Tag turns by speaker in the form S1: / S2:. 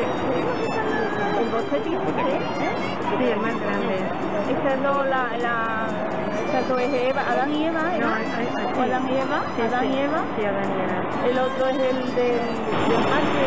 S1: el bocetito, ¿sí? ¿Eh?
S2: Sí, el más grande.
S1: Esa no, la, la, esa no es Eva, Adán y Eva, ¿era?
S2: No, hay-
S1: Adán y Eva?
S2: Sí,
S1: Adán y Eva.
S2: Sí, Adán y Eva.
S1: El otro es el del, del parque